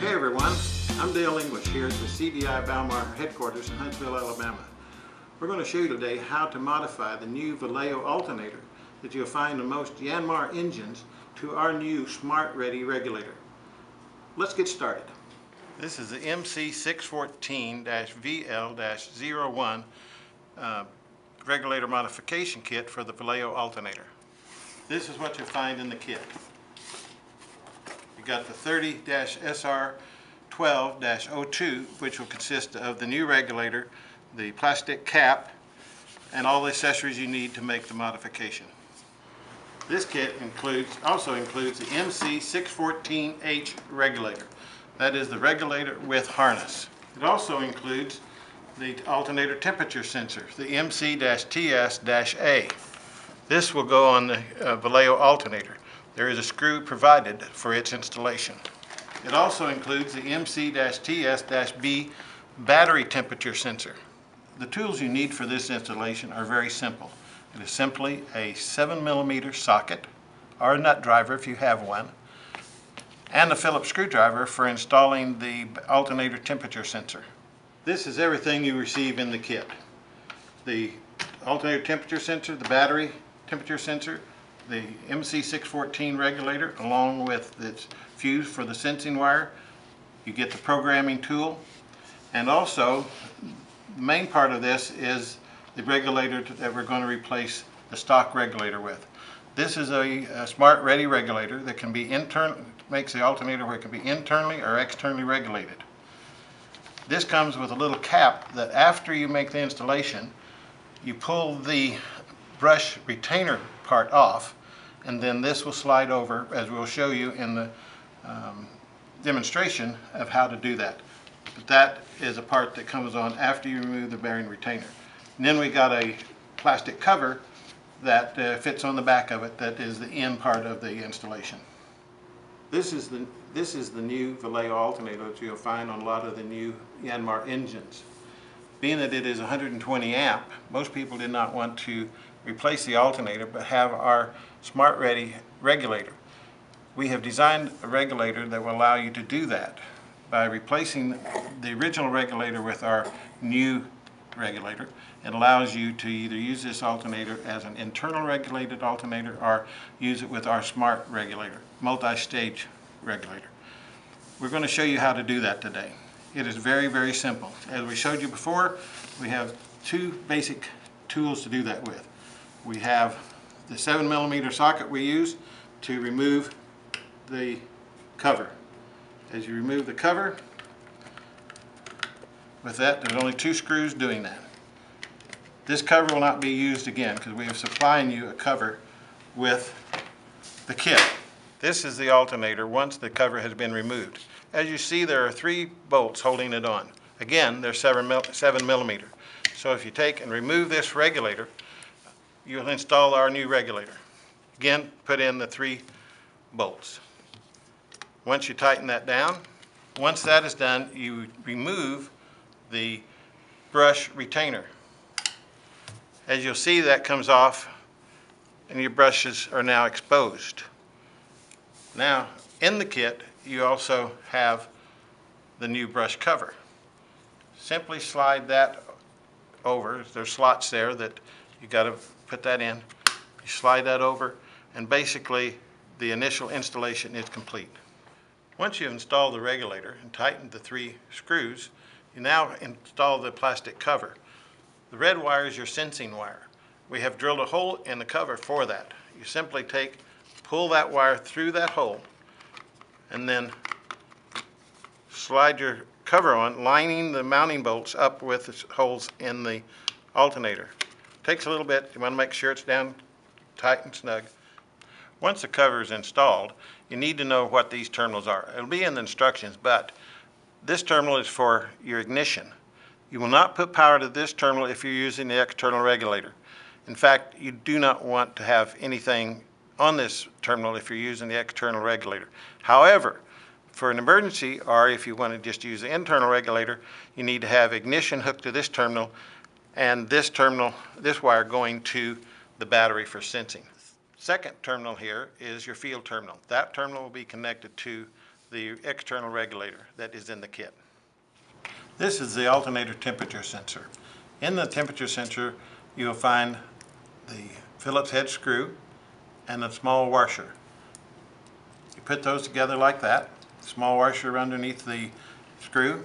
Hey everyone, I'm Dale English here at the CDI Balmar headquarters in Huntsville, Alabama. We're going to show you today how to modify the new Valeo alternator that you'll find in most Yanmar engines to our new Smart Ready regulator. Let's get started. This is the MC614-VL-01 uh, regulator modification kit for the Valeo alternator. This is what you'll find in the kit. You got the 30-SR12-02, which will consist of the new regulator, the plastic cap, and all the accessories you need to make the modification. This kit includes, also includes the MC614H regulator. That is the regulator with harness. It also includes the alternator temperature sensor, the MC-TS-A. This will go on the uh, Valeo alternator. There is a screw provided for its installation. It also includes the MC-TS-B battery temperature sensor. The tools you need for this installation are very simple. It is simply a 7 millimeter socket, or a nut driver if you have one, and a Phillips screwdriver for installing the alternator temperature sensor. This is everything you receive in the kit. The alternator temperature sensor, the battery temperature sensor, the MC614 regulator along with its fuse for the sensing wire. You get the programming tool and also the main part of this is the regulator that we're going to replace the stock regulator with. This is a, a smart ready regulator that can be internal, makes the alternator where it can be internally or externally regulated. This comes with a little cap that after you make the installation, you pull the brush retainer part off and then this will slide over as we'll show you in the um, demonstration of how to do that. But that is a part that comes on after you remove the bearing retainer. And then we got a plastic cover that uh, fits on the back of it that is the end part of the installation. This is the this is the new Valeo alternator that you'll find on a lot of the new Yanmar engines. Being that it is 120 amp, most people did not want to replace the alternator but have our Smart Ready regulator. We have designed a regulator that will allow you to do that by replacing the original regulator with our new regulator. It allows you to either use this alternator as an internal regulated alternator or use it with our smart regulator, multi-stage regulator. We're going to show you how to do that today. It is very, very simple. As we showed you before, we have two basic tools to do that with. We have the 7 millimeter socket we use to remove the cover. As you remove the cover, with that, there's only two screws doing that. This cover will not be used again because we are supplying you a cover with the kit. This is the alternator once the cover has been removed. As you see, there are three bolts holding it on. Again, they're seven, mil seven millimeter. So if you take and remove this regulator, you'll install our new regulator. Again, put in the three bolts. Once you tighten that down, once that is done, you remove the brush retainer. As you'll see, that comes off and your brushes are now exposed. Now, in the kit, you also have the new brush cover. Simply slide that over. There's slots there that you got to put that in. You slide that over, and basically the initial installation is complete. Once you install the regulator and tighten the three screws, you now install the plastic cover. The red wire is your sensing wire. We have drilled a hole in the cover for that. You simply take, pull that wire through that hole, and then slide your cover on, lining the mounting bolts up with the holes in the alternator. Takes a little bit. You want to make sure it's down tight and snug. Once the cover is installed, you need to know what these terminals are. It'll be in the instructions, but this terminal is for your ignition. You will not put power to this terminal if you're using the external regulator. In fact, you do not want to have anything on this terminal if you're using the external regulator. However, for an emergency, or if you want to just use the internal regulator, you need to have ignition hooked to this terminal and this terminal, this wire going to the battery for sensing. Second terminal here is your field terminal. That terminal will be connected to the external regulator that is in the kit. This is the alternator temperature sensor. In the temperature sensor, you'll find the Phillips head screw and a small washer. You put those together like that, small washer underneath the screw,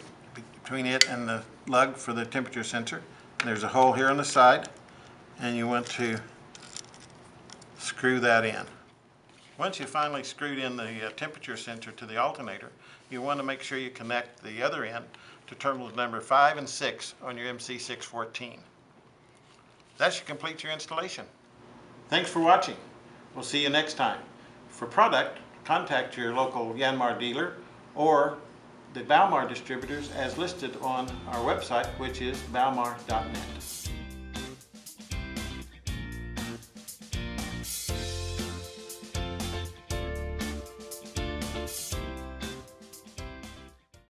between it and the lug for the temperature sensor. There's a hole here on the side, and you want to screw that in. Once you finally screwed in the uh, temperature sensor to the alternator, you want to make sure you connect the other end to terminals number five and six on your MC614. That should complete your installation. Thanks for watching. We'll see you next time. For product, contact your local Yanmar dealer or the Balmar distributors as listed on our website, which is balmar.net.